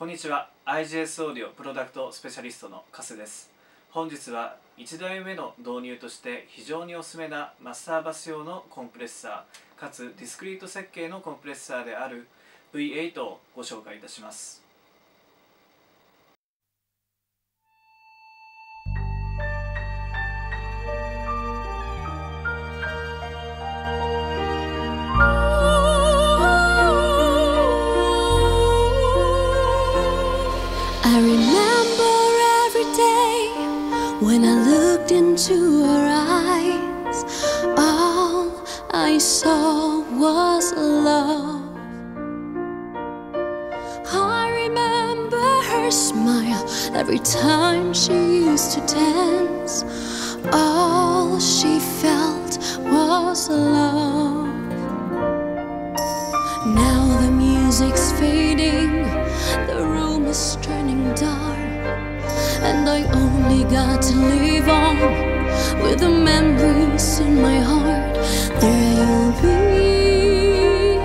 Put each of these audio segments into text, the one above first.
こんにちは。IGS オーディオプロダクトスペシャリストの加瀬です。本日は1台目の導入として非常におすすめなマスターバス用のコンプレッサーかつディスクリート設計のコンプレッサーである V8 をご紹介いたします。When I looked into her eyes. All I saw was love. I remember her smile every time she used to dance. All she felt was love. Now the music's fading, the room is turning dark, and I got to live on with the memories in my heart. There you'll be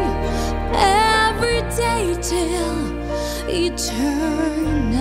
every day till eternity.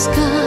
sky.